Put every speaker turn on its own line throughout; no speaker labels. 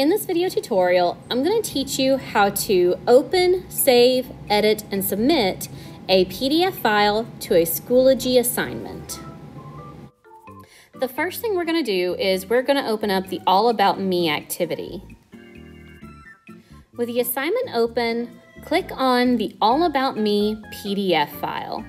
In this video tutorial, I'm going to teach you how to open, save, edit, and submit a PDF file to a Schoology assignment. The first thing we're going to do is we're going to open up the All About Me activity. With the assignment open, click on the All About Me PDF file.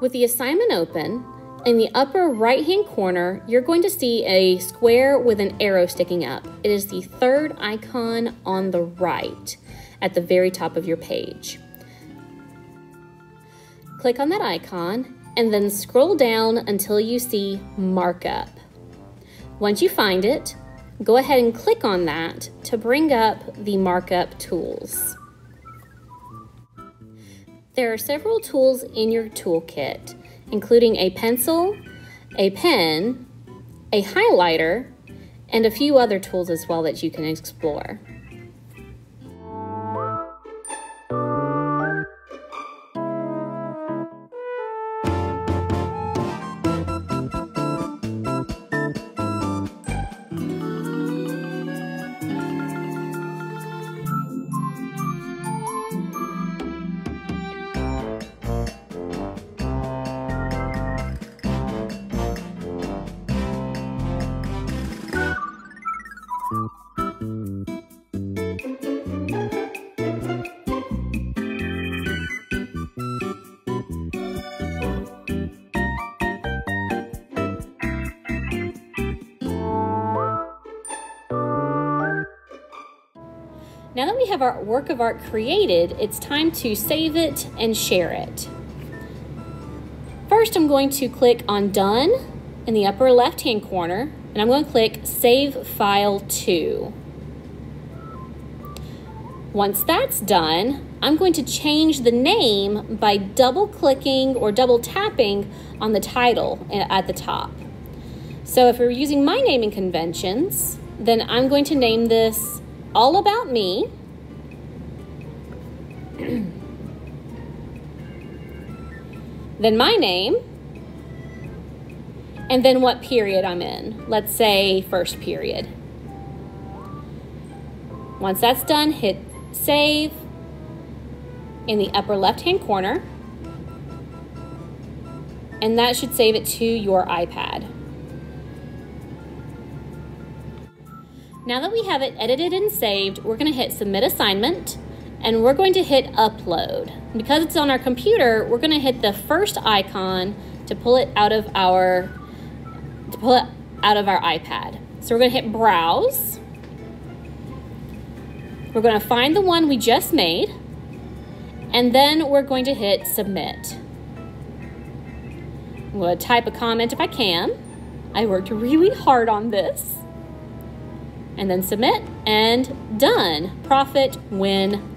With the assignment open, in the upper right hand corner, you're going to see a square with an arrow sticking up. It is the third icon on the right at the very top of your page. Click on that icon and then scroll down until you see markup. Once you find it, go ahead and click on that to bring up the markup tools. There are several tools in your toolkit including a pencil, a pen, a highlighter, and a few other tools as well that you can explore. Now that we have our work of art created, it's time to save it and share it. First, I'm going to click on Done in the upper left-hand corner, and I'm going to click Save File To. Once that's done, I'm going to change the name by double clicking or double tapping on the title at the top. So if we're using my naming conventions, then I'm going to name this all about me. then my name. And then what period I'm in. Let's say first period. Once that's done, hit save in the upper left hand corner. And that should save it to your iPad. Now that we have it edited and saved, we're going to hit Submit Assignment, and we're going to hit Upload. Because it's on our computer, we're going to hit the first icon to pull it out of our to pull it out of our iPad. So we're to hit Browse. We're going to find the one we just made, and then we're going to hit Submit. I'm to type a comment if I can. I worked really hard on this and then submit and done. Profit, win,